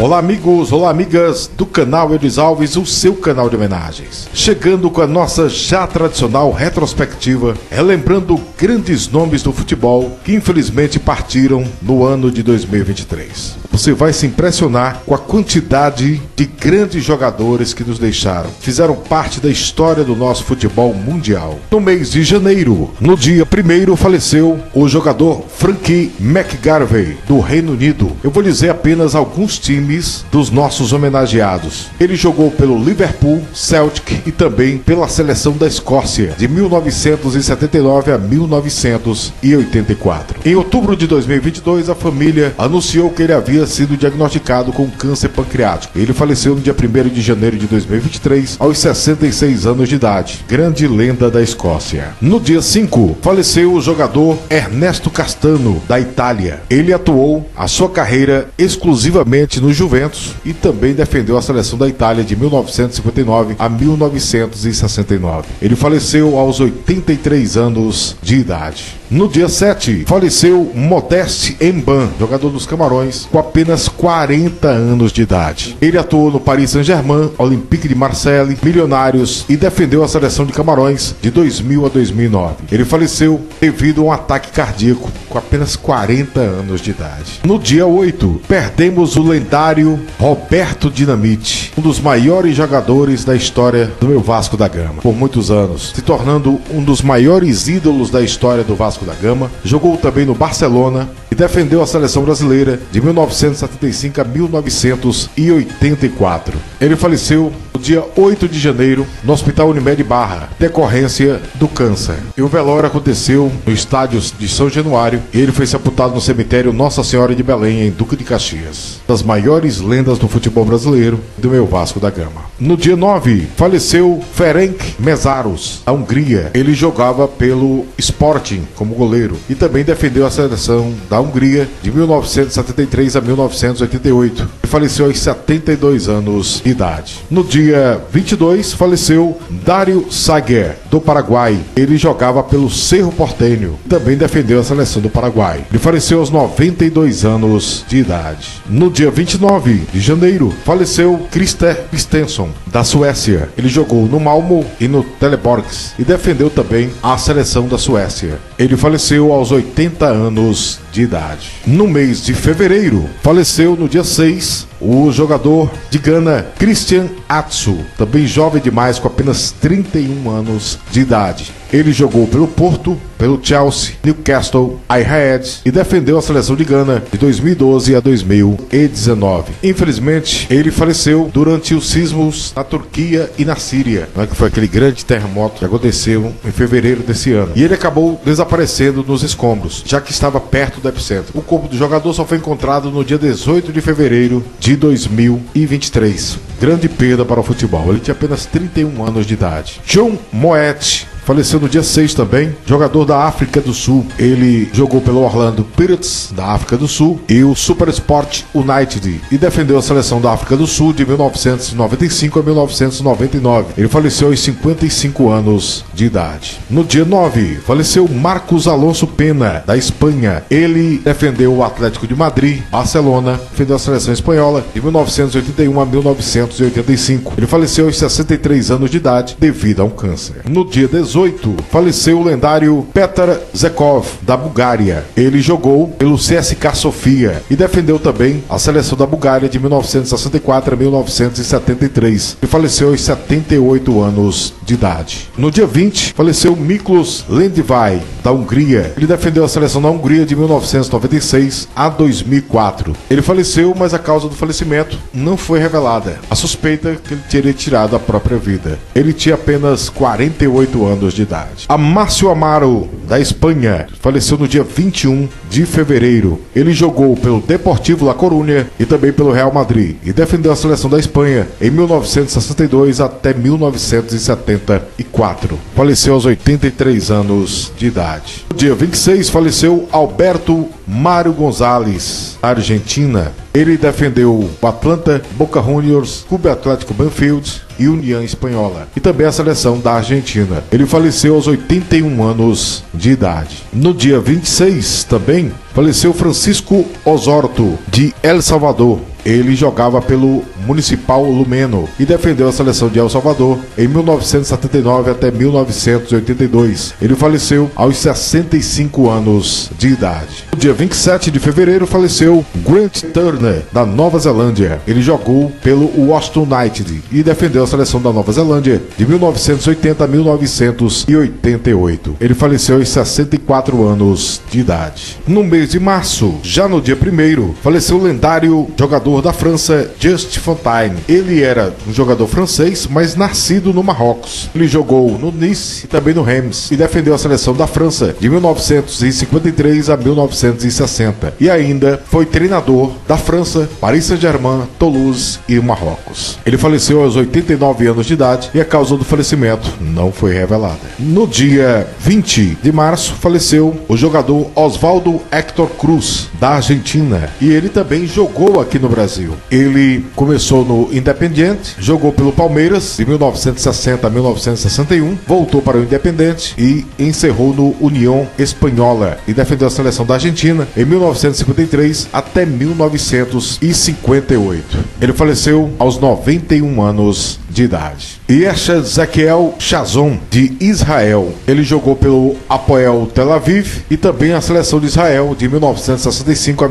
Olá, amigos, olá, amigas do canal Elis Alves, o seu canal de homenagens. Chegando com a nossa já tradicional retrospectiva, relembrando grandes nomes do futebol que infelizmente partiram no ano de 2023. Você vai se impressionar com a quantidade de grandes jogadores que nos deixaram, fizeram parte da história do nosso futebol mundial. No mês de janeiro, no dia 1 faleceu o jogador Frankie McGarvey, do Reino Unido. Eu vou dizer apenas alguns times dos nossos homenageados. Ele jogou pelo Liverpool, Celtic e também pela seleção da Escócia, de 1979 a 1984. Em outubro de 2022, a família anunciou que ele havia sido diagnosticado com câncer pancreático. Ele faleceu no dia 1 de janeiro de 2023, aos 66 anos de idade. Grande lenda da Escócia. No dia 5, faleceu o jogador Ernesto Castano, da Itália. Ele atuou a sua carreira exclusivamente no Juventus e também defendeu a seleção da Itália de 1959 a 1969. Ele faleceu aos 83 anos de idade. No dia 7, faleceu Modeste Emban, jogador dos Camarões, com apenas 40 anos de idade. Ele atuou no Paris Saint-Germain, Olympique de Marseille, Milionários e defendeu a seleção de Camarões de 2000 a 2009. Ele faleceu devido a um ataque cardíaco com apenas 40 anos de idade. No dia 8, perdemos o lendário Roberto Dinamite, um dos maiores jogadores da história do meu Vasco da Gama, por muitos anos, se tornando um dos maiores ídolos da história do Vasco Vasco da Gama, jogou também no Barcelona e defendeu a seleção brasileira de 1975 a 1984. Ele faleceu no dia 8 de janeiro no Hospital Unimed Barra, decorrência do câncer. E o velório aconteceu no estádio de São Januário e ele foi sepultado no cemitério Nossa Senhora de Belém, em Duque de Caxias. Das maiores lendas do futebol brasileiro do meu Vasco da Gama. No dia 9, faleceu Ferenc Mesaros, da Hungria. Ele jogava pelo Sporting como goleiro. E também defendeu a seleção da Hungria de 1973 a 1988 e faleceu aos 72 anos de idade. No dia 22, faleceu Dário Saguer, do Paraguai. Ele jogava pelo Cerro Portenho também defendeu a seleção do Paraguai. Ele faleceu aos 92 anos de idade. No dia 29 de janeiro, faleceu Christer Stenson, da Suécia. Ele jogou no Malmo e no Teleborgs e defendeu também a seleção da Suécia. Ele faleceu aos 80 anos de idade. No mês de fevereiro, faleceu no dia 6 o jogador de Gana Christian Atsu, também jovem demais com apenas 31 anos de idade. Ele jogou pelo Porto, pelo Chelsea, Newcastle, Ajax e defendeu a seleção de Gana de 2012 a 2019. Infelizmente, ele faleceu durante os sismos na Turquia e na Síria, né, que foi aquele grande terremoto que aconteceu em fevereiro desse ano. E ele acabou desaparecendo nos escombros, já que estava perto do epicentro. O corpo do jogador só foi encontrado no dia 18 de fevereiro de 2023. Grande perda para o futebol. Ele tinha apenas 31 anos de idade. John Moet Faleceu no dia 6 também, jogador da África do Sul. Ele jogou pelo Orlando Pirates da África do Sul e o Super Sport United e defendeu a seleção da África do Sul de 1995 a 1999. Ele faleceu aos 55 anos de idade. No dia 9, faleceu Marcos Alonso Pena, da Espanha. Ele defendeu o Atlético de Madrid, Barcelona, defendeu a seleção espanhola de 1981 a 1985. Ele faleceu aos 63 anos de idade devido a um câncer. No dia 18, 2018, faleceu o lendário Petar Zekov, da Bulgária. Ele jogou pelo CSK Sofia e defendeu também a seleção da Bulgária de 1964 a 1973 e faleceu aos 78 anos de idade. No dia 20, faleceu Miklos Lendvai, da Hungria. Ele defendeu a seleção da Hungria de 1996 a 2004. Ele faleceu, mas a causa do falecimento não foi revelada. A suspeita é que ele teria tirado a própria vida. Ele tinha apenas 48 anos anos de idade. Márcio Amaro, da Espanha, faleceu no dia 21 de fevereiro. Ele jogou pelo Deportivo La Coruña e também pelo Real Madrid e defendeu a seleção da Espanha em 1962 até 1974. Faleceu aos 83 anos de idade. No dia 26 faleceu Alberto Mário Gonzalez, Argentina. Ele defendeu o Atlanta, Boca Juniors, Clube Atlético Banfield e União Espanhola, e também a seleção da Argentina. Ele faleceu aos 81 anos de idade. No dia 26 também faleceu Francisco Osorto, de El Salvador. ele jogava pelo Municipal Lumeno e defendeu a seleção de El Salvador em 1979 até 1982. Ele faleceu aos 65 anos de idade. No dia 27 de fevereiro faleceu Grant Turner, da Nova Zelândia. Ele jogou pelo Washington United e defendeu a seleção da Nova Zelândia de 1980 a 1988. Ele faleceu aos 64 anos de idade. No mês de março, já no dia 1 faleceu o lendário jogador da França, Just Fontaine. Ele era um jogador francês, mas nascido no Marrocos. Ele jogou no Nice e também no Reims e defendeu a seleção da França de 1953 a 1960. E ainda foi treinador da França, Paris Saint-Germain, Toulouse e Marrocos. Ele faleceu aos 89 anos de idade e a causa do falecimento não foi revelada. No dia 20 de março faleceu o jogador Osvaldo Hector Cruz, da Argentina, e ele também jogou aqui no Brasil. Ele começou no Independiente, jogou pelo Palmeiras de 1960 a 1961, voltou para o Independente e encerrou no União Espanhola e defendeu a seleção da Argentina em 1953 até 1958. Ele faleceu aos 91 anos de idade. E Ezequiel Chazon, de Israel. Ele jogou pelo Apoel Tel Aviv e também a seleção de Israel de 1965 a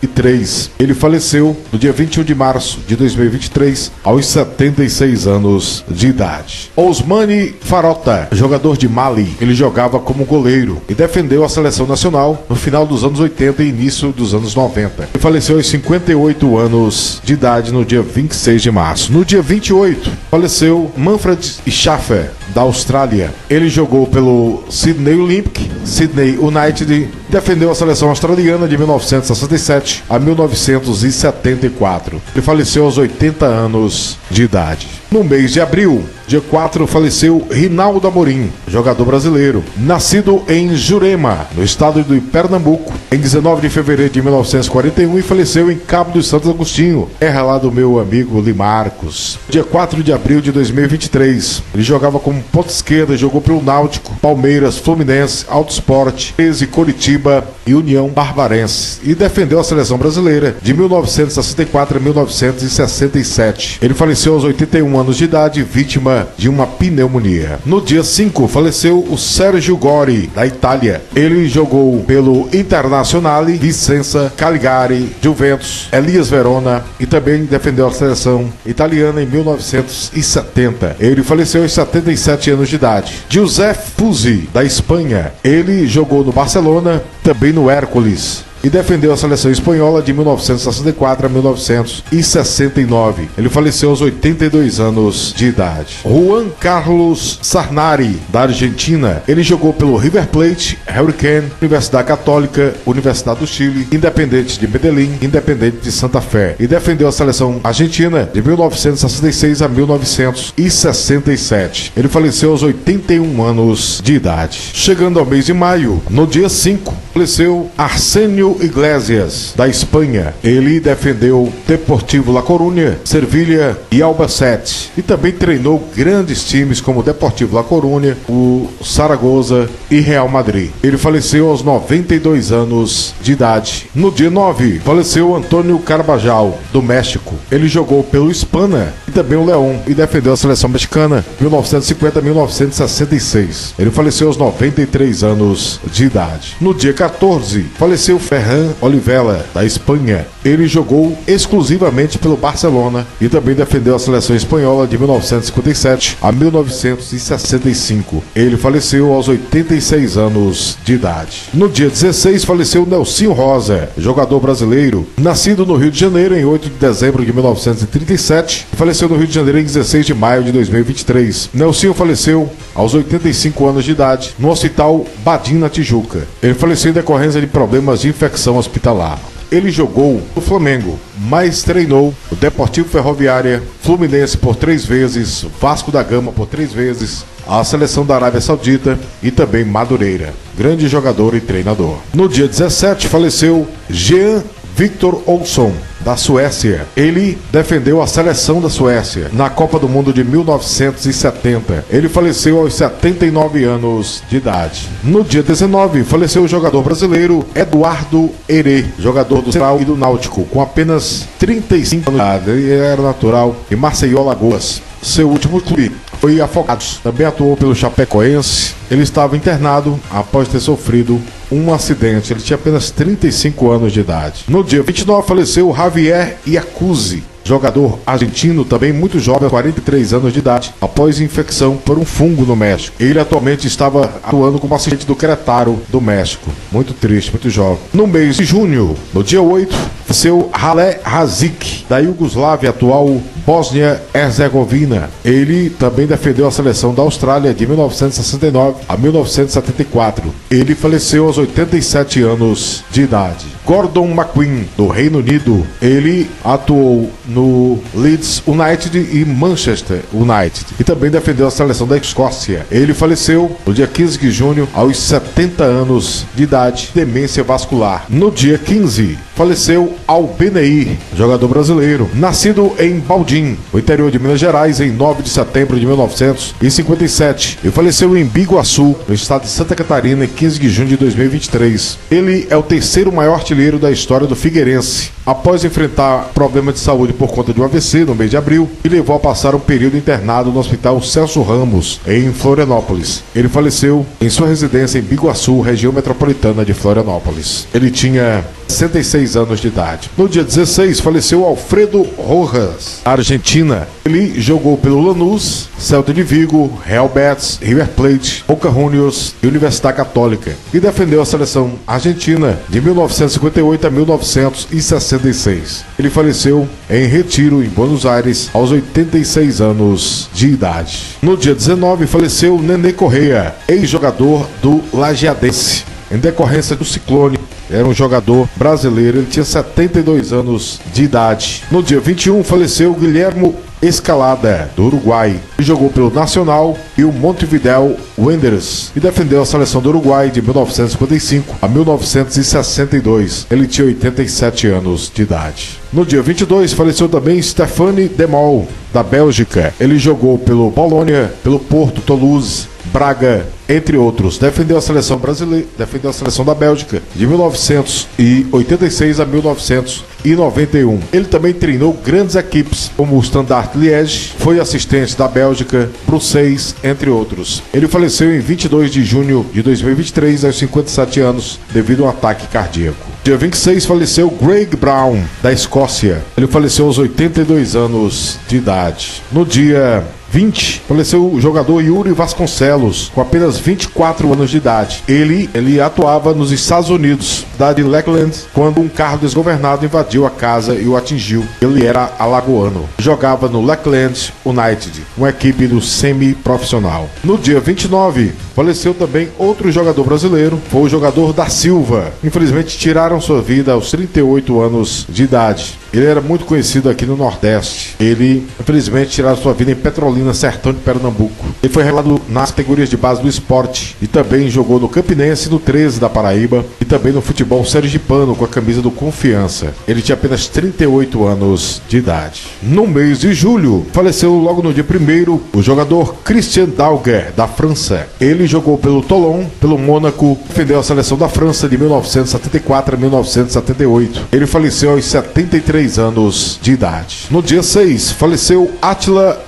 1973. Ele faleceu no dia 21 de março de 2023, aos 76 anos de idade. Osmani Farota, jogador de Mali, ele jogava como goleiro e defendeu a seleção nacional no final dos anos 80 e início dos anos 90. Ele faleceu aos 58 anos de idade no dia 26 de março. No dia 28, faleceu Manfred Schaffer, da Austrália. Ele jogou pelo Sydney Olympic, Sydney United, defendeu a seleção australiana de 1967 a 1974. Ele faleceu aos 80 anos de idade. No mês de abril, dia 4, faleceu Rinaldo Amorim, jogador brasileiro, nascido em Jurema, no estado de Pernambuco, em 19 de fevereiro de 1941 e faleceu em Cabo dos Santos Agostinho, terra lá do meu amigo Limarcos. Dia 4 de abril de 2023, ele jogava como ponta esquerda, jogou pelo Náutico, Palmeiras, Fluminense, Alto Esporte, 13, Curitiba e União Barbarense e defendeu a seleção brasileira de 1964 a 1967. Ele faleceu aos 81 anos de idade, vítima de uma pneumonia. No dia 5, faleceu o Sérgio Gori, da Itália. Ele jogou pelo Internazionale, Vicenza, Caligari, Juventus, Elias Verona e também defendeu a seleção italiana em 1970. Ele faleceu aos 77 anos de idade. Giuseppe Puzzi, da Espanha. Ele jogou no Barcelona, também no Hércules e defendeu a seleção espanhola de 1964 a 1969. Ele faleceu aos 82 anos de idade. Juan Carlos Sarnari, da Argentina, ele jogou pelo River Plate, Hurricane, Universidade Católica, Universidade do Chile, Independente de Medellín, Independente de Santa Fé e defendeu a seleção argentina de 1966 a 1967. Ele faleceu aos 81 anos de idade. Chegando ao mês de maio, no dia 5, faleceu Arsenio Iglesias, da Espanha. Ele defendeu Deportivo La Coruña, Sevilha e Albacete. E também treinou grandes times como Deportivo La Coruña, o Zaragoza e Real Madrid. Ele faleceu aos 92 anos de idade. No dia 9, faleceu Antônio Carbajal, do México. Ele jogou pelo Hispana e também o León e defendeu a seleção mexicana 1950 1966. Ele faleceu aos 93 anos de idade. No dia 14, faleceu Ferran Olivella, da Espanha. Ele jogou exclusivamente pelo Barcelona e também defendeu a seleção espanhola de 1957 a 1965. Ele faleceu aos 86 anos de idade. No dia 16, faleceu Nelsinho Rosa, jogador brasileiro, nascido no Rio de Janeiro em 8 de dezembro de 1937 e no Rio de Janeiro em 16 de maio de 2023. Nelsinho faleceu aos 85 anos de idade no Hospital Badim, na Tijuca. Ele faleceu em decorrência de problemas de infecção hospitalar. Ele jogou no Flamengo, mas treinou o Deportivo Ferroviária, Fluminense por três vezes, Vasco da Gama por três vezes, a seleção da Arábia Saudita e também Madureira. Grande jogador e treinador. No dia 17 faleceu Jean Victor Olson, da Suécia. Ele defendeu a seleção da Suécia na Copa do Mundo de 1970. Ele faleceu aos 79 anos de idade. No dia 19, faleceu o jogador brasileiro Eduardo Herê, jogador do Central e do Náutico, com apenas 35 anos de idade. Ele era natural em Maceió, Lagoas. Seu último clube foi Afogados. Também atuou pelo Chapecoense. Ele estava internado após ter sofrido um acidente. Ele tinha apenas 35 anos de idade. No dia 29 faleceu Javier Iacuzzi, jogador argentino também muito jovem, 43 anos de idade, após infecção por um fungo no México. Ele atualmente estava atuando como assistente do Querétaro do México. Muito triste, muito jovem. No mês de junho, no dia 8, seu Halé Razik, da Iugoslávia, atual Bósnia-Herzegovina. Ele também defendeu a seleção da Austrália de 1969 a 1974. Ele faleceu aos 87 anos de idade. Gordon McQueen, do Reino Unido, ele atuou no Leeds United e Manchester United e também defendeu a seleção da Escócia. Ele faleceu no dia 15 de junho, aos 70 anos de idade, demência vascular. No dia 15, faleceu Albenei, jogador brasileiro, nascido em Baldim, no interior de Minas Gerais, em 9 de setembro de 1957, e faleceu em Biguaçu, no estado de Santa Catarina, em 15 de junho de 2023. Ele é o terceiro maior artilheiro da história do Figueirense. Após enfrentar problemas de saúde por conta de um AVC no mês de abril, e levou a passar um período internado no Hospital Celso Ramos, em Florianópolis. Ele faleceu em sua residência em Biguaçu, região metropolitana de Florianópolis. Ele tinha 66 anos de idade. No dia 16, faleceu Alfredo Rojas, Argentina. Ele jogou pelo Lanús, Celta de Vigo, Real Betis, River Plate, Boca Juniors e Universidade Católica e defendeu a seleção argentina de 1958 a 1966. Ele faleceu em retiro em Buenos Aires aos 86 anos de idade. No dia 19, faleceu Nenê Correia, ex-jogador do Lajeadense em decorrência do ciclone. Era um jogador brasileiro, ele tinha 72 anos de idade. No dia 21 faleceu Guilhermo Escalada, do Uruguai. Ele jogou pelo Nacional e o Montevideo Wanderers e defendeu a seleção do Uruguai de 1955 a 1962. Ele tinha 87 anos de idade. No dia 22 faleceu também Stefani Demol, da Bélgica. Ele jogou pelo Polônia, pelo Porto, Toulouse, Braga, entre outros. Defendeu a seleção brasileira, defendeu a seleção da Bélgica de 1986 a 1991. Ele também treinou grandes equipes como o Standard Liège, foi assistente da Bélgica, Bruxelas, entre outros. Ele faleceu em 22 de junho de 2023 aos 57 anos devido a um ataque cardíaco. Dia 26 faleceu Greg Brown, da Escócia. Ele faleceu aos 82 anos de idade. No dia 20, faleceu o jogador Yuri Vasconcelos, com apenas 24 anos de idade. Ele, ele atuava nos Estados Unidos, da de Lakeland, quando um carro desgovernado invadiu a casa e o atingiu. Ele era alagoano. Jogava no Lakeland United, uma equipe do semi-profissional. No dia 29, faleceu também outro jogador brasileiro, foi o jogador da Silva. Infelizmente tiraram sua vida aos 38 anos de idade. Ele era muito conhecido aqui no Nordeste. Ele, infelizmente, tiraram sua vida em Petrolina, sertão de Pernambuco. Ele foi revelado nas categorias de base do esporte e também jogou no Campinense, no 13 da Paraíba e também no futebol sergipano com a camisa do Confiança. Ele tinha apenas 38 anos de idade. No mês de julho, faleceu logo no dia 1 o jogador Christian Dauger, da França. Ele jogou pelo Toulon, pelo Mônaco, defendeu a seleção da França de 1974 a 1978. Ele faleceu aos 73 anos de idade. No dia 6, faleceu Attila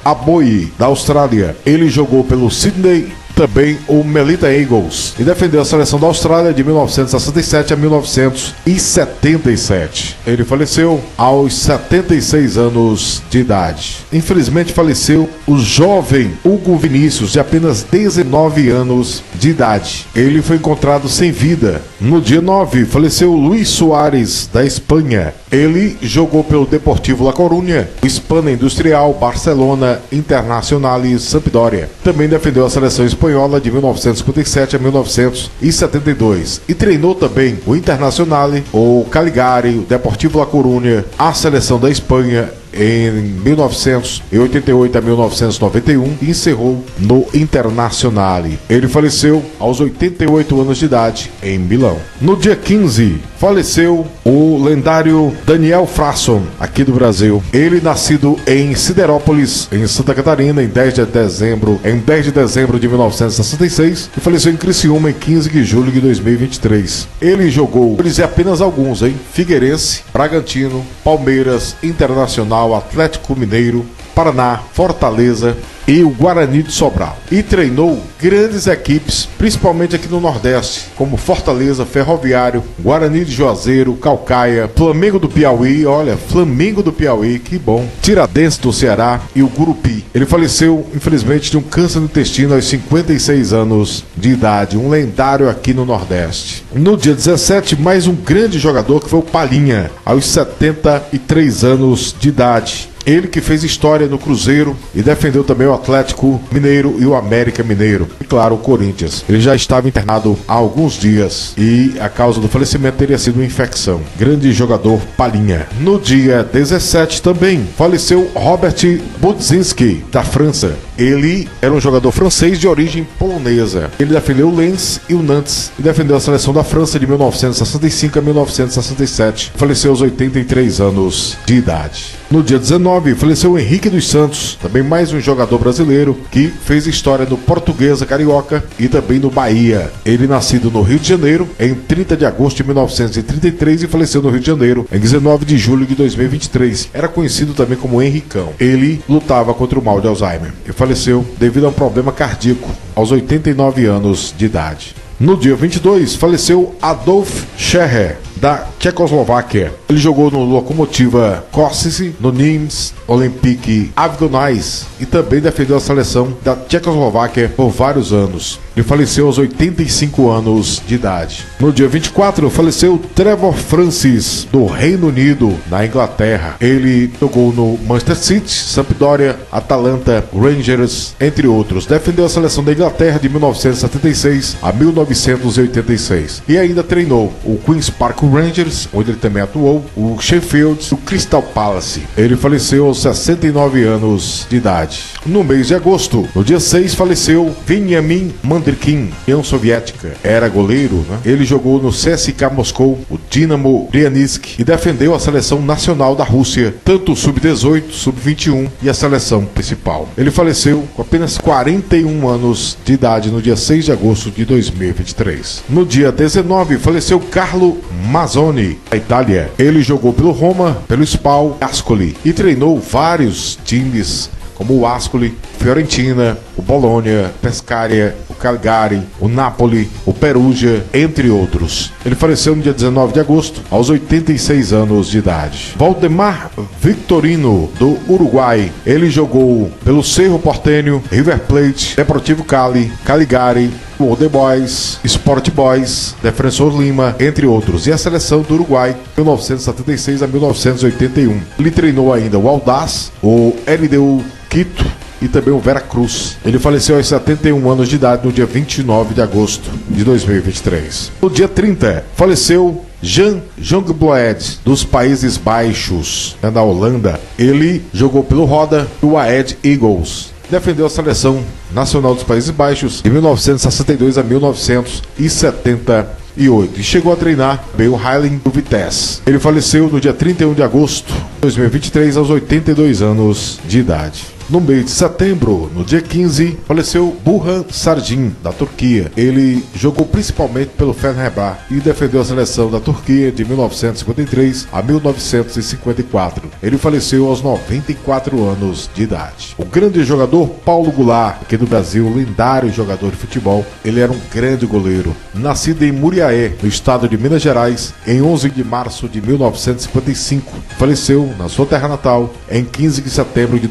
Da Austrália. Ele jogou pelo Sydney também o Melita Eagles e defendeu a seleção da Austrália de 1967 a 1977. Ele faleceu aos 76 anos de idade. Infelizmente faleceu o jovem Hugo Vinícius de apenas 19 anos de idade. Ele foi encontrado sem vida. No dia 9 faleceu Luiz Soares da Espanha. Ele jogou pelo Deportivo La Coruña, Hispana Industrial, Barcelona, Internacional e Sampdoria. Também defendeu a seleção espanhola de 1957 a 1972 e treinou também o Internacional, o Caligari, o Deportivo La Coruña, a seleção da Espanha em 1988 a 1991 e encerrou no Internazionale. Ele faleceu aos 88 anos de idade em Milão. No dia 15, faleceu o lendário Daniel Frasson, aqui do Brasil. Ele nascido em Siderópolis, em Santa Catarina, em 10 de dezembro, em 10 de dezembro de 1966 e faleceu em Criciúma em 15 de julho de 2023. Ele jogou, vou dizer apenas alguns, hein? Figueirense, Bragantino, Palmeiras, Internacional, Atlético Mineiro, Paraná, Fortaleza, e o Guarani de Sobral. E treinou grandes equipes, principalmente aqui no Nordeste, como Fortaleza, Ferroviário, Guarani de Juazeiro, Calcaia, Flamengo do Piauí, olha, Flamengo do Piauí, que bom. Tiradentes do Ceará e o Gurupi. Ele faleceu, infelizmente, de um câncer no intestino aos 56 anos de idade, um lendário aqui no Nordeste. No dia 17, mais um grande jogador que foi o Palinha, aos 73 anos de idade. Ele que fez história no Cruzeiro e defendeu também o Atlético Mineiro e o América Mineiro. E claro, o Corinthians. Ele já estava internado há alguns dias e a causa do falecimento teria sido uma infecção. Grande jogador Palinha. No dia 17 também faleceu Robert Budzinski, da França. Ele era um jogador francês de origem polonesa. Ele defendeu o Lens e o Nantes e defendeu a seleção da França de 1965 a 1967. Faleceu aos 83 anos de idade. No dia 19, faleceu Henrique dos Santos, também mais um jogador brasileiro que fez história no Portuguesa Carioca e também no Bahia. Ele nascido no Rio de Janeiro em 30 de agosto de 1933 e faleceu no Rio de Janeiro em 19 de julho de 2023. Era conhecido também como Henricão. Ele lutava contra o mal de Alzheimer e faleceu devido a um problema cardíaco aos 89 anos de idade. No dia 22, faleceu Adolf Scherrer, da Tchecoslováquia. Ele jogou no Lokomotiva Košice, no Nims Olympique Avgonais e também defendeu a seleção da Tchecoslováquia por vários anos. Ele faleceu aos 85 anos de idade. No dia 24, faleceu Trevor Francis, do Reino Unido, na Inglaterra. Ele jogou no Manchester City, Sampdoria, Atalanta, Rangers, entre outros. Defendeu a seleção da Inglaterra de 1976 a 1986 e ainda treinou o Queen's Park Rangers, onde ele também atuou, o Sheffield, o Crystal Palace. Ele faleceu aos 69 anos de idade. No mês de agosto, no dia 6, faleceu Veniamin Mandrikin, União Soviética. Era goleiro, né? Ele jogou no CSK Moscou, o Dinamo Bryansk e defendeu a seleção nacional da Rússia, tanto o sub-18, sub-21 e a seleção principal. Ele faleceu com apenas 41 anos de idade no dia 6 de agosto de 2023. No dia 19, faleceu Carlo Mazzoni, da Itália. Ele jogou pelo Roma, pelo Spal, Ascoli e treinou vários times como o Ascoli, Fiorentina, o Bologna, Pescaria, o Cagliari, o Napoli, o Perugia, entre outros. Ele faleceu no dia 19 de agosto, aos 86 anos de idade. Valdemar Victorino, do Uruguai. Ele jogou pelo Cerro Portenho, River Plate, Deportivo Cali, Caligari, o The Boys, Sport Boys, Defensor Lima, entre outros, e a seleção do Uruguai, 1976 a 1981. Ele treinou ainda o Audaz, o LDU Quito e também o Vera Cruz. Ele faleceu aos 71 anos de idade no dia 29 de agosto de 2023. No dia 30, faleceu Jan Jongbloed, dos Países Baixos, da Holanda. Ele jogou pelo Roda e o Aed Eagles defendeu a seleção nacional dos Países Baixos de 1962 a 1970 e 8 e chegou a treinar bem o Highland do Vitesse. Ele faleceu no dia 31 de agosto de 2023 aos 82 anos de idade. No mês de setembro, no dia 15, faleceu Burhan Sardin, da Turquia. Ele jogou principalmente pelo Fenerbahçe e defendeu a seleção da Turquia de 1953 a 1954. Ele faleceu aos 94 anos de idade. O grande jogador Paulo Goulart, aqui do Brasil, lendário jogador de futebol, ele era um grande goleiro. Nascido em Muriaé, no estado de Minas Gerais, em 11 de março de 1955. Faleceu na sua terra natal em 15 de setembro de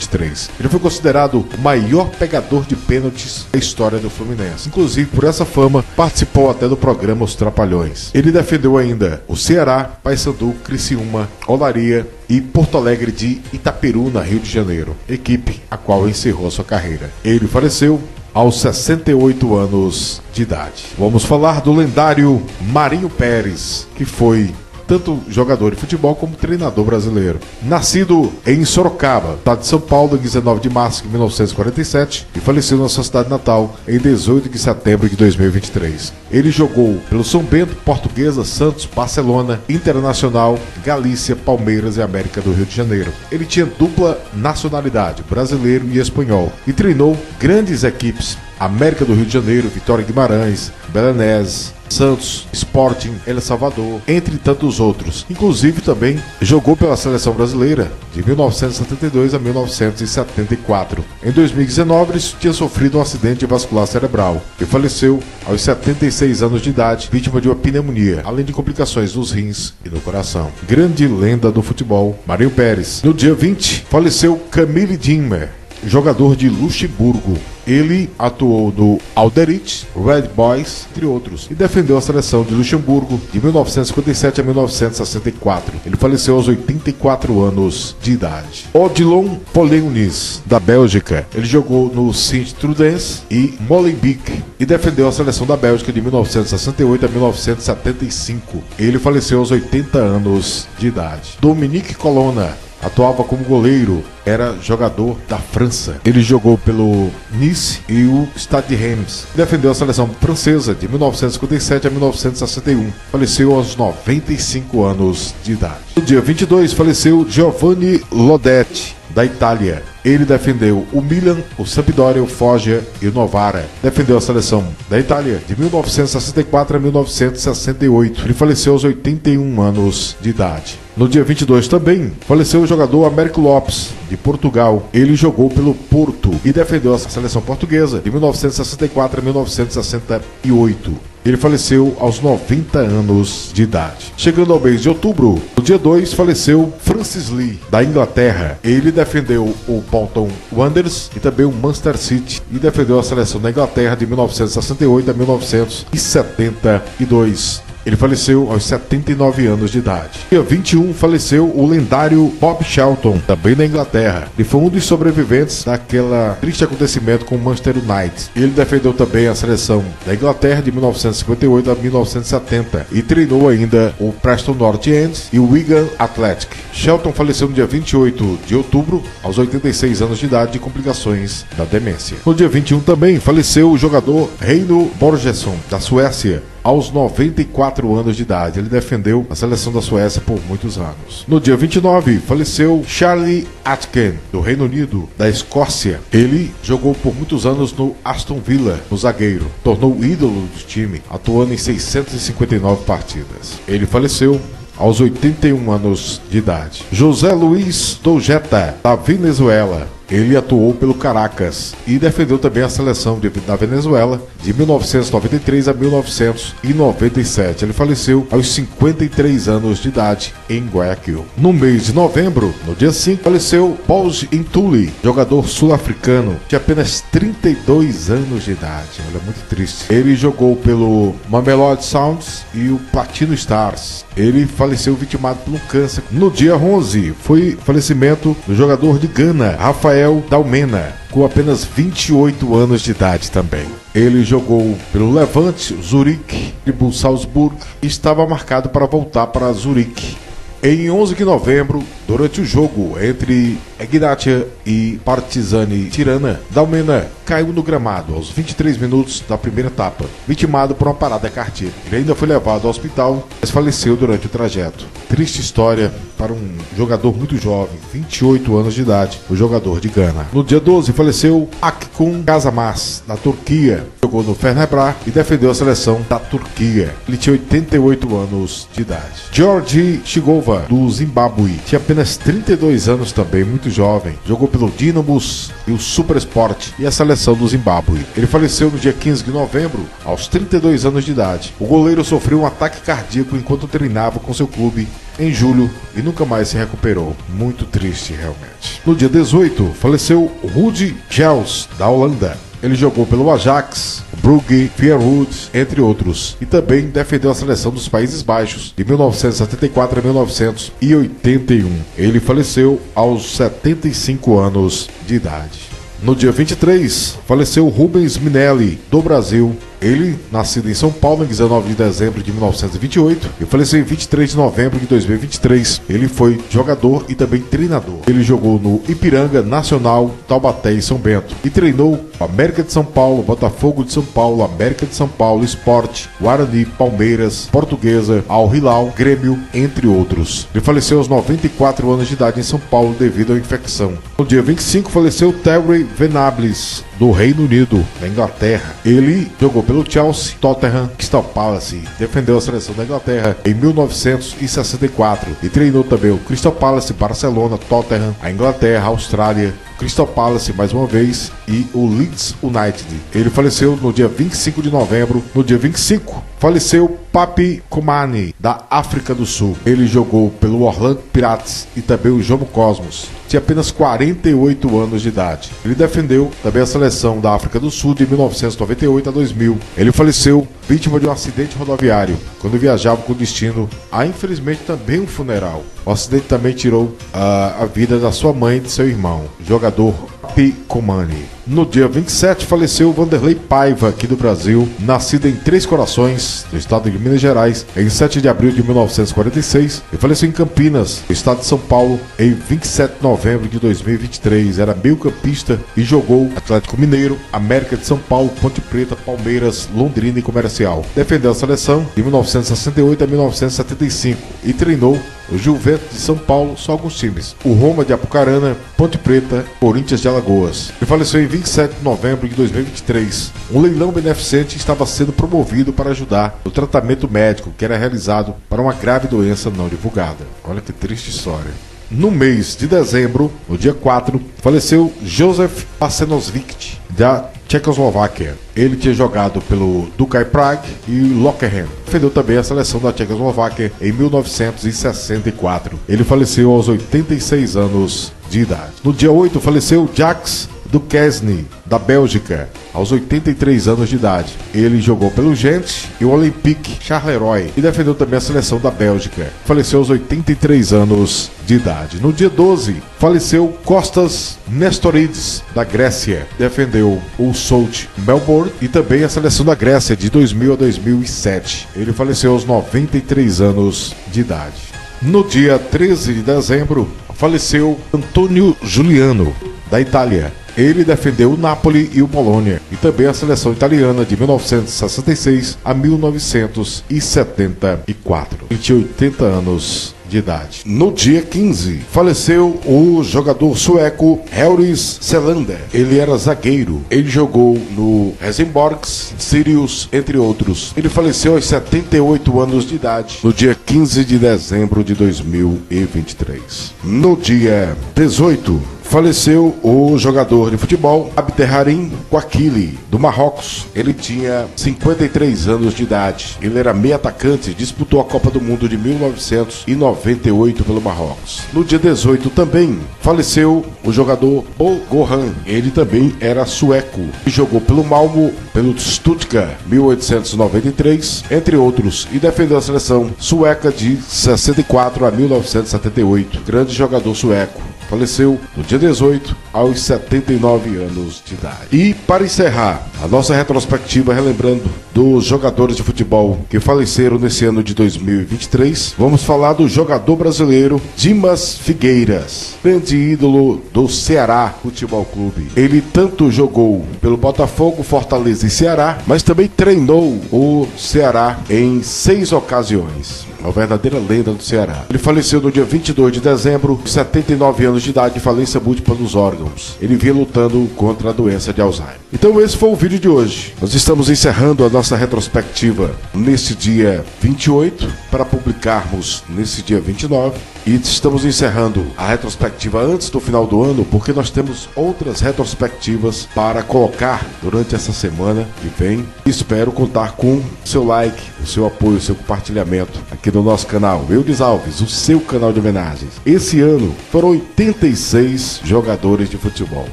2023. Ele foi considerado o maior pegador de pênaltis da história do Fluminense. Inclusive, por essa fama, participou até do programa Os Trapalhões. Ele defendeu ainda o Ceará, Paysandu, Criciúma, Olaria e Porto Alegre de Itaperuna, Rio de Janeiro, equipe a qual encerrou sua carreira. Ele faleceu aos 68 anos de idade. Vamos falar do lendário Marinho Pérez, que foi tanto jogador de futebol como treinador brasileiro. Nascido em Sorocaba, estado de São Paulo, em 19 de março de 1947 e faleceu na sua cidade natal em 18 de setembro de 2023. Ele jogou pelo São Bento, Portuguesa, Santos, Barcelona, Internacional, Galícia, Palmeiras e América do Rio de Janeiro. Ele tinha dupla nacionalidade, brasileiro e espanhol, e treinou grandes equipes América do Rio de Janeiro, Vitória Guimarães, Belenenses, Santos, Sporting, El Salvador, entre tantos outros. Inclusive também jogou pela seleção brasileira de 1972 a 1974. Em 2019, ele tinha sofrido um acidente vascular cerebral e faleceu aos 76 anos de idade, vítima de uma pneumonia, além de complicações nos rins e no coração. Grande lenda do futebol, Marinho Pérez. No dia 20, faleceu Camille Dimmer, jogador de Luxemburgo. Ele atuou no Alderich, Red Boys, entre outros, e defendeu a seleção de Luxemburgo de 1957 a 1964. Ele faleceu aos 84 anos de idade. Odilon Poleunis, da Bélgica. Ele jogou no Sint-Trudense e Molenbeek e defendeu a seleção da Bélgica de 1968 a 1975. Ele faleceu aos 80 anos de idade. Dominique Colonna, atuava como goleiro, era jogador da França. Ele jogou pelo Nice e o Stade de Reims. Defendeu a seleção francesa de 1957 a 1961. Faleceu aos 95 anos de idade. No dia 22 faleceu Giovanni Lodetti, da Itália. Ele defendeu o Milan, o Sampdoria, o Foggia e o Novara. Defendeu a seleção da Itália de 1964 a 1968. Ele faleceu aos 81 anos de idade. No dia 22 também faleceu o jogador Américo Lopes, de Portugal. Ele jogou pelo Porto e defendeu a seleção portuguesa de 1964 a 1968. Ele faleceu aos 90 anos de idade. Chegando ao mês de outubro, no dia 2, faleceu Francis Lee, da Inglaterra. Ele defendeu o Bolton Wanderers e também o Manchester City e defendeu a seleção da Inglaterra de 1968 a 1972. Ele faleceu aos 79 anos de idade. Dia 21 faleceu o lendário Bob Shelton, também da Inglaterra. Ele foi um dos sobreviventes daquela triste acontecimento com o Manchester United. Ele defendeu também a seleção da Inglaterra de 1958 a 1970 e treinou ainda o Preston North End e o Wigan Athletic. Shelton faleceu no dia 28 de outubro, aos 86 anos de idade, de complicações da demência. No dia 21 também faleceu o jogador Reino Borgesson, da Suécia aos 94 anos de idade. Ele defendeu a seleção da Suécia por muitos anos. No dia 29, faleceu Charlie Atkin, do Reino Unido, da Escócia. Ele jogou por muitos anos no Aston Villa, no zagueiro. Tornou ídolo do time, atuando em 659 partidas. Ele faleceu aos 81 anos de idade. José Luiz Dojeta, da Venezuela. Ele atuou pelo Caracas e defendeu também a seleção de, da Venezuela de 1993 a 1997. Ele faleceu aos 53 anos de idade em Guayaquil. No mês de novembro, no dia 5, faleceu Paul Intuli, jogador sul-africano de apenas 32 anos de idade. Olha, muito triste. Ele jogou pelo Mamelodi Sounds e o Platino Stars. Ele faleceu vitimado por um câncer. No dia 11, foi falecimento do jogador de Gana, Rafael Dalmena, com apenas 28 anos de idade também. Ele jogou pelo Levante, Zurique por Salzburg e estava marcado para voltar para Zurique. Em 11 de novembro, durante o jogo entre Ignatia e Partizani Tirana, Dalmena caiu no gramado aos 23 minutos da primeira etapa, vitimado por uma parada cardíaca. Ele ainda foi levado ao hospital, mas faleceu durante o trajeto. Triste história para um jogador muito jovem, 28 anos de idade, o jogador de Gana. No dia 12 faleceu Akkun Casamas, da Turquia. Jogou no Fenerbahçe e defendeu a seleção da Turquia. Ele tinha 88 anos de idade. Georgi Chigova, do Zimbábue, tinha apenas 32 anos também, muito jovem. Jogou pelo Dinamos e o Super Sport e a seleção do Zimbábue. Ele faleceu no dia 15 de novembro, aos 32 anos de idade. O goleiro sofreu um ataque cardíaco enquanto treinava com seu clube em julho e nunca mais se recuperou. Muito triste, realmente. No dia 18, faleceu Rudy Gels, da Holanda. Ele jogou pelo Ajax, Brugge, Feyenoord, entre outros, e também defendeu a seleção dos Países Baixos de 1974 a 1981. Ele faleceu aos 75 anos de idade. No dia 23, faleceu Rubens Minelli, do Brasil. Ele, nascido em São Paulo em 19 de dezembro de 1928 e faleceu em 23 de novembro de 2023. Ele foi jogador e também treinador. Ele jogou no Ipiranga, Nacional, Taubaté e São Bento e treinou América de São Paulo, Botafogo de São Paulo, América de São Paulo, Esporte, Guarani, Palmeiras, Portuguesa, Al Hilal, Grêmio, entre outros. Ele faleceu aos 94 anos de idade em São Paulo devido à infecção. No dia 25 faleceu Terry Venables, do Reino Unido, na Inglaterra. Ele jogou pelo Chelsea, Tottenham, Crystal Palace, defendeu a seleção da Inglaterra em 1964 e treinou também o Crystal Palace, Barcelona, Tottenham, a Inglaterra, a Austrália, Crystal Palace mais uma vez e o Leeds United. Ele faleceu no dia 25 de novembro. No dia 25, faleceu Papi Kumani, da África do Sul. Ele jogou pelo Orlando Pirates e também o Jomo Cosmos. Tinha apenas 48 anos de idade. Ele defendeu também a seleção da África do Sul de 1998 a 2000. Ele faleceu vítima de um acidente rodoviário quando viajava com destino a infelizmente também um funeral. O acidente também tirou uh, a vida da sua mãe e de seu irmão, jogador Picomani. No dia 27 faleceu Vanderlei Paiva, aqui do Brasil, nascido em Três Corações, no estado de Minas Gerais, em 7 de abril de 1946, e faleceu em Campinas, no estado de São Paulo, em 27 de novembro de 2023. Era meio-campista e jogou Atlético Mineiro, América de São Paulo, Ponte Preta, Palmeiras, Londrina e Comercial. Defendeu a seleção de 1968 a 1975 e treinou o Juventus de São Paulo, só alguns times. O Roma de Apucarana, Ponte Preta, Corinthians de Alagoas. E faleceu em 27 de novembro de 2023. Um leilão beneficente estava sendo promovido para ajudar no tratamento médico que era realizado para uma grave doença não divulgada. Olha que triste história. No mês de dezembro, no dia 4, faleceu Josef Pasenosvich, da Tchecoslováquia. Ele tinha jogado pelo Dukaj Prague e Lokeren. Defendeu também a seleção da Tchecoslováquia em 1964. Ele faleceu aos 86 anos de idade. No dia 8 faleceu Jacques Duquesne, da Bélgica, aos 83 anos de idade. Ele jogou pelo Gent e o Olympique Charleroi e defendeu também a seleção da Bélgica. Faleceu aos 83 anos de idade. No dia 12, faleceu Costas Nestorides, da Grécia. Defendeu o Solt Melbourne e também a seleção da Grécia de 2000 a 2007. Ele faleceu aos 93 anos de idade. No dia 13 de dezembro, faleceu Antônio Giuliano, da Itália. Ele defendeu o Napoli e o Bologna e também a seleção italiana de 1966 a 1974. Ele tinha 80 anos de idade. No dia 15, faleceu o jogador sueco Helris Selander. Ele era zagueiro. Ele jogou no Helsingborgs, Sirius, entre outros. Ele faleceu aos 78 anos de idade, no dia 15 de dezembro de 2023. No dia 18, faleceu o jogador de futebol Abderrahim Kouakili, do Marrocos. Ele tinha 53 anos de idade. Ele era meio atacante, disputou a Copa do Mundo de 1998 pelo Marrocos. No dia 18 também faleceu o jogador Bo Gohan. Ele também era sueco e jogou pelo Malmo, pelo Stuttgart 1893, entre outros, e defendeu a seleção sueca de 64 a 1978. Grande jogador sueco faleceu no dia 18, aos 79 anos de idade. E para encerrar a nossa retrospectiva, relembrando dos jogadores de futebol que faleceram nesse ano de 2023, vamos falar do jogador brasileiro Dimas Figueiras, grande ídolo do Ceará Futebol Clube. Ele tanto jogou pelo Botafogo, Fortaleza e Ceará, mas também treinou o Ceará em seis ocasiões uma verdadeira lenda do Ceará. Ele faleceu no dia 22 de dezembro, 79 anos de idade, de falência múltipla nos órgãos. Ele vinha lutando contra a doença de Alzheimer. Então esse foi o vídeo de hoje. Nós estamos encerrando a nossa retrospectiva nesse dia 28 para publicarmos nesse dia 29 e estamos encerrando a retrospectiva antes do final do ano porque nós temos outras retrospectivas para colocar durante essa semana que vem. Espero contar com o seu like, o seu apoio, o seu compartilhamento aqui no nosso canal. Eudes Alves, o seu canal de homenagens. Esse ano foram 86 jogadores de futebol.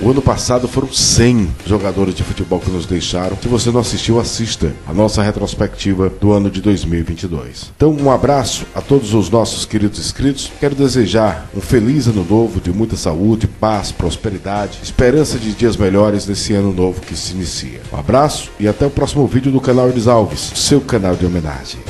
O ano passado foram 100 jogadores de futebol que nos deixaram. Se você não assistiu, assista a nossa retrospectiva do ano de 2022. Então, um um abraço a todos os nossos queridos inscritos. Quero desejar um feliz ano novo, de muita saúde, paz, prosperidade, esperança de dias melhores nesse ano novo que se inicia. Um abraço e até o próximo vídeo do canal Elis Alves, seu canal de homenagem.